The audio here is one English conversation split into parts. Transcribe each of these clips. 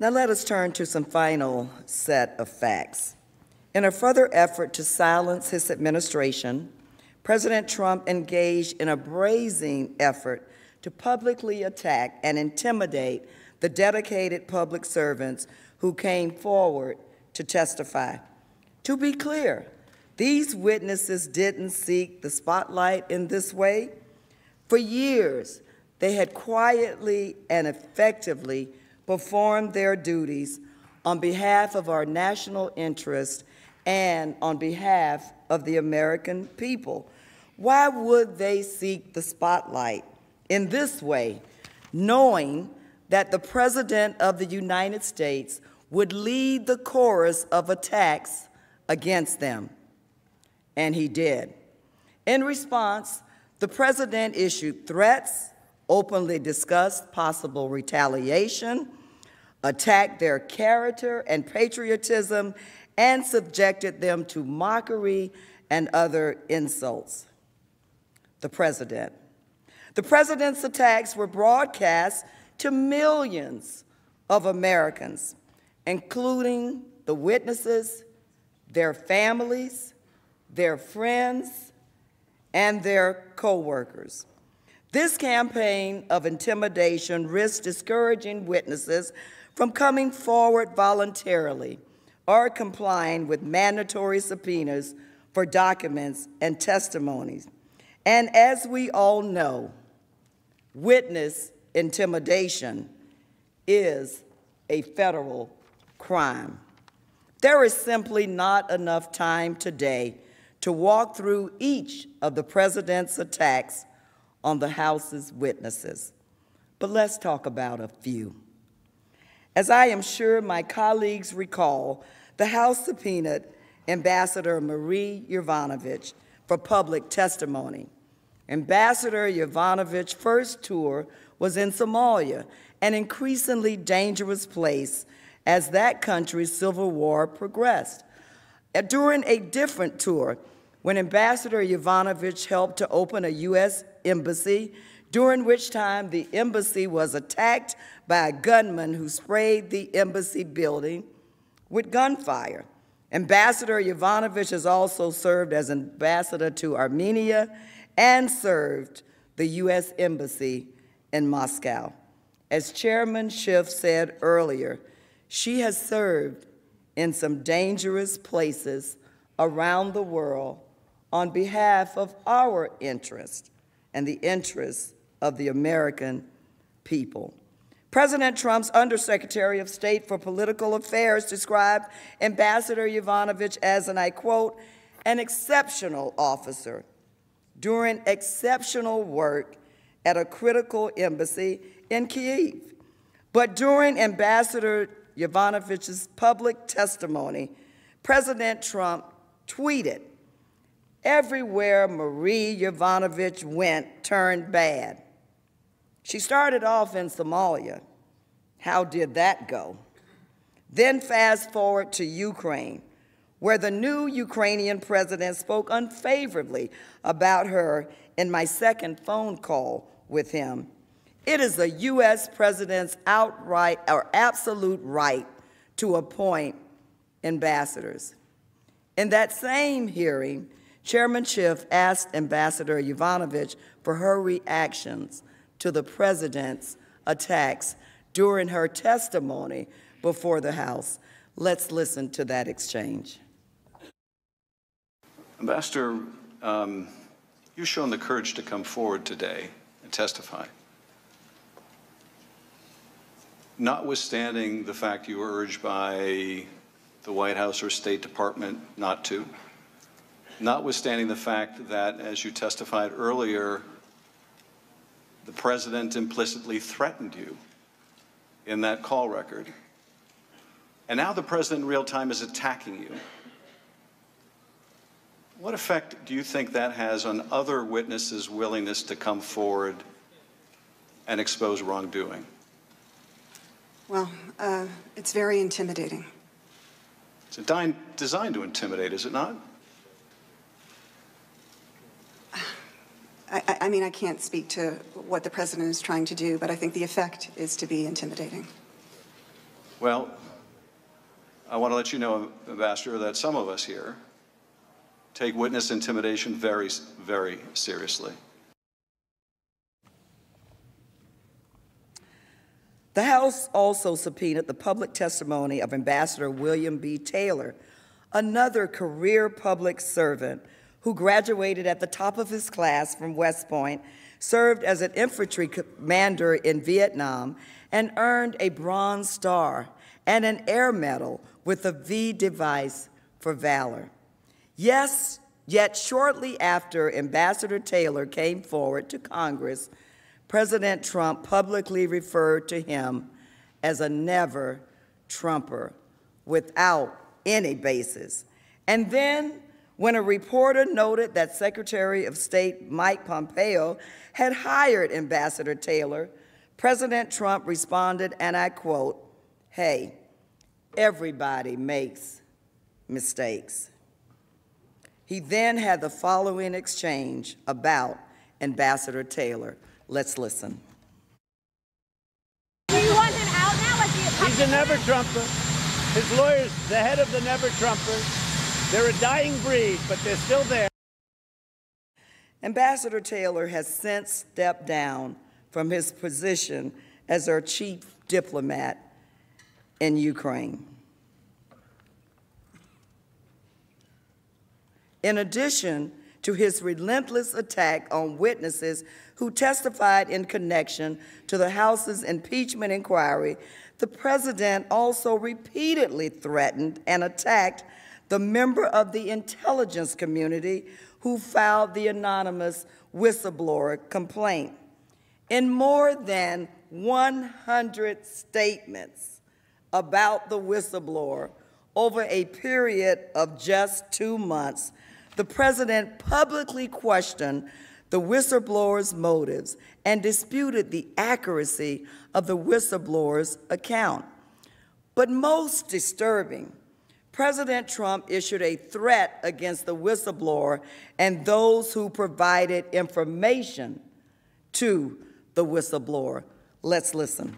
Now let us turn to some final set of facts. In a further effort to silence his administration, President Trump engaged in a brazen effort to publicly attack and intimidate the dedicated public servants who came forward to testify. To be clear, these witnesses didn't seek the spotlight in this way. For years, they had quietly and effectively performed their duties on behalf of our national interest and on behalf of the American people. Why would they seek the spotlight in this way, knowing that the President of the United States would lead the chorus of attacks against them? And he did. In response, the President issued threats, openly discussed possible retaliation, attacked their character and patriotism, and subjected them to mockery and other insults the president. The president's attacks were broadcast to millions of Americans, including the witnesses, their families, their friends, and their co-workers. This campaign of intimidation risks discouraging witnesses from coming forward voluntarily or complying with mandatory subpoenas for documents and testimonies and as we all know, witness intimidation is a federal crime. There is simply not enough time today to walk through each of the president's attacks on the House's witnesses. But let's talk about a few. As I am sure my colleagues recall, the House subpoenaed Ambassador Marie Yovanovitch for public testimony. Ambassador Yovanovitch's first tour was in Somalia, an increasingly dangerous place as that country's civil war progressed. Uh, during a different tour, when Ambassador Yovanovitch helped to open a U.S. embassy, during which time the embassy was attacked by a gunman who sprayed the embassy building with gunfire. Ambassador Yovanovitch has also served as ambassador to Armenia and served the U.S. Embassy in Moscow. As Chairman Schiff said earlier, she has served in some dangerous places around the world on behalf of our interest and the interests of the American people. President Trump's Undersecretary of State for Political Affairs described Ambassador Yovanovitch as, and I quote, an exceptional officer, doing exceptional work at a critical embassy in Kiev. But during Ambassador Yovanovitch's public testimony, President Trump tweeted, Everywhere Marie Yovanovitch went turned bad. She started off in Somalia. How did that go? Then fast forward to Ukraine, where the new Ukrainian president spoke unfavorably about her in my second phone call with him. It is the U.S. president's outright or absolute right to appoint ambassadors. In that same hearing, Chairman Schiff asked Ambassador Yovanovitch for her reactions to the president's attacks during her testimony before the House. Let's listen to that exchange. Ambassador, um, you've shown the courage to come forward today and testify. Notwithstanding the fact you were urged by the White House or State Department not to, notwithstanding the fact that, as you testified earlier, the president implicitly threatened you in that call record. And now the president in real time is attacking you. What effect do you think that has on other witnesses' willingness to come forward and expose wrongdoing? Well, uh, it's very intimidating. It's designed to intimidate, is it not? I, I, mean, I can't speak to what the president is trying to do, but I think the effect is to be intimidating. Well, I want to let you know, Ambassador, that some of us here take witness intimidation very, very seriously. The House also subpoenaed the public testimony of Ambassador William B. Taylor, another career public servant who graduated at the top of his class from West Point, served as an infantry commander in Vietnam, and earned a Bronze Star and an Air Medal with a V device for valor. Yes, yet shortly after Ambassador Taylor came forward to Congress, President Trump publicly referred to him as a never Trumper without any basis. And then, when a reporter noted that Secretary of State Mike Pompeo had hired Ambassador Taylor, President Trump responded, and I quote, Hey, everybody makes mistakes. He then had the following exchange about Ambassador Taylor. Let's listen. Do you want him out now? Like the He's a never Trumper. His lawyers, the head of the never Trumpers, they're a dying breed, but they're still there. Ambassador Taylor has since stepped down from his position as our chief diplomat in Ukraine. In addition to his relentless attack on witnesses who testified in connection to the House's impeachment inquiry, the president also repeatedly threatened and attacked the member of the intelligence community who filed the anonymous whistleblower complaint. In more than 100 statements about the whistleblower over a period of just two months, the president publicly questioned the whistleblower's motives and disputed the accuracy of the whistleblower's account. But most disturbing, President Trump issued a threat against the whistleblower and those who provided information to the whistleblower. Let's listen.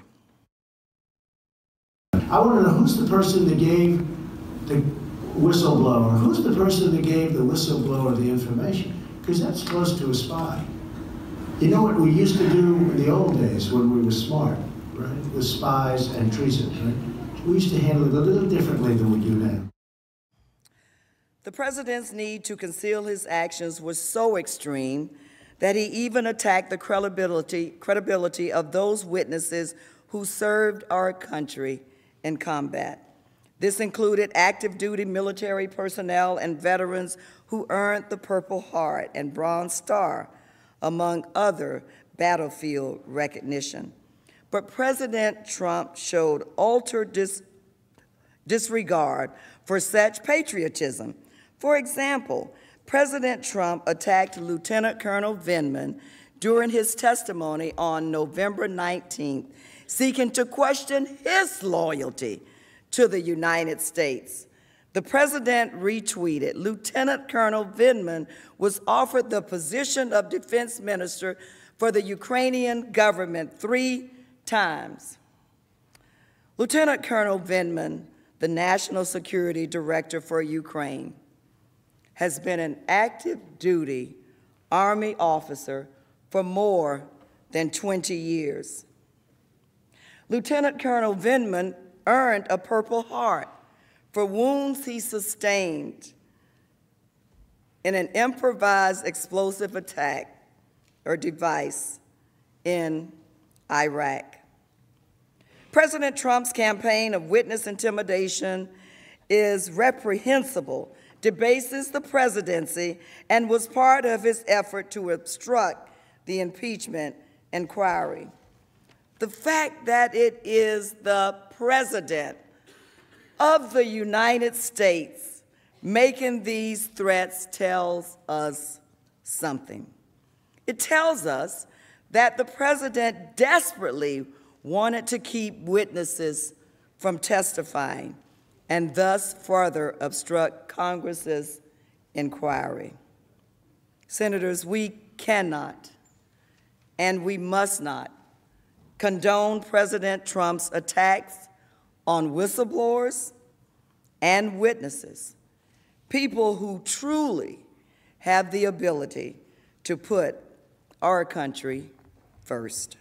I want to know who's the person that gave the whistleblower, who's the person that gave the whistleblower the information? Because that's close to a spy. You know what we used to do in the old days when we were smart, right? With spies and treason, right? We used to handle it a little differently than we do now. The president's need to conceal his actions was so extreme that he even attacked the credibility, credibility of those witnesses who served our country in combat. This included active duty military personnel and veterans who earned the Purple Heart and Bronze Star, among other battlefield recognition. But President Trump showed altered dis disregard for such patriotism. For example, President Trump attacked Lieutenant Colonel Vindman during his testimony on November 19th, seeking to question his loyalty to the United States. The president retweeted Lieutenant Colonel Vindman was offered the position of defense minister for the Ukrainian government three times. Lieutenant Colonel Vindman, the National Security Director for Ukraine, has been an active duty Army officer for more than 20 years. Lieutenant Colonel Vindman earned a Purple Heart for wounds he sustained in an improvised explosive attack or device in Iraq. President Trump's campaign of witness intimidation is reprehensible, debases the presidency, and was part of his effort to obstruct the impeachment inquiry. The fact that it is the president of the United States making these threats tells us something. It tells us that the president desperately wanted to keep witnesses from testifying and thus further obstruct Congress's inquiry. Senators, we cannot and we must not condone President Trump's attacks on whistleblowers and witnesses, people who truly have the ability to put our country first.